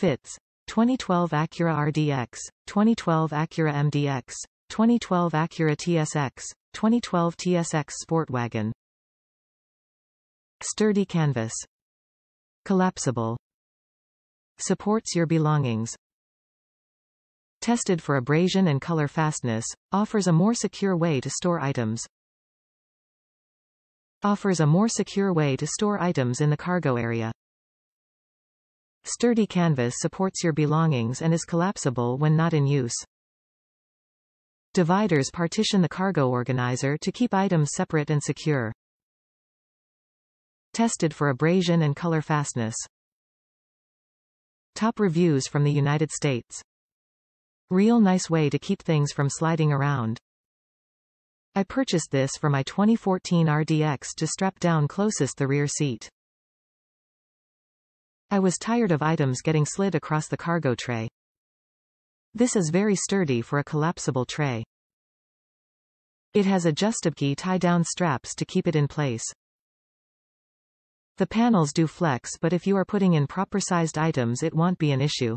Fits. 2012 Acura RDX, 2012 Acura MDX, 2012 Acura TSX, 2012 TSX Sportwagon. Sturdy canvas. Collapsible. Supports your belongings. Tested for abrasion and color fastness, offers a more secure way to store items. Offers a more secure way to store items in the cargo area. Sturdy canvas supports your belongings and is collapsible when not in use. Dividers partition the cargo organizer to keep items separate and secure. Tested for abrasion and color fastness. Top reviews from the United States. Real nice way to keep things from sliding around. I purchased this for my 2014 RDX to strap down closest the rear seat. I was tired of items getting slid across the cargo tray. This is very sturdy for a collapsible tray. It has adjustable tie-down straps to keep it in place. The panels do flex but if you are putting in proper sized items it won't be an issue.